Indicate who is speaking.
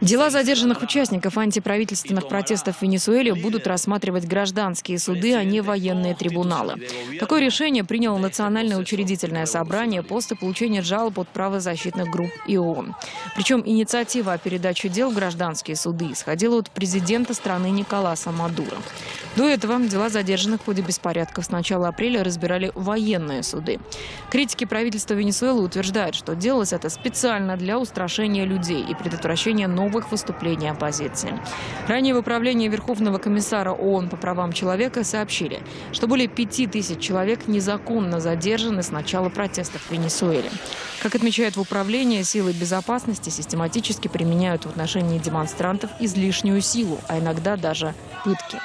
Speaker 1: Дела задержанных участников антиправительственных протестов в Венесуэле будут рассматривать гражданские суды, а не военные трибуналы. Такое решение приняло Национальное учредительное собрание после получения жалоб от правозащитных групп и ООН. Причем инициатива о передаче дел в гражданские суды исходила от президента страны Николаса Мадуро. До этого дела задержанных в ходе беспорядков с начала апреля разбирали военные суды. Критики правительства Венесуэлы утверждают, что делалось это специально для устрашения людей и предотвращения новых выступлений оппозиции. Ранее в управлении Верховного комиссара ООН по правам человека сообщили, что более пяти тысяч человек незаконно задержаны с начала протестов в Венесуэле. Как отмечают в управлении, силы безопасности систематически применяют в отношении демонстрантов излишнюю силу, а иногда даже пытки.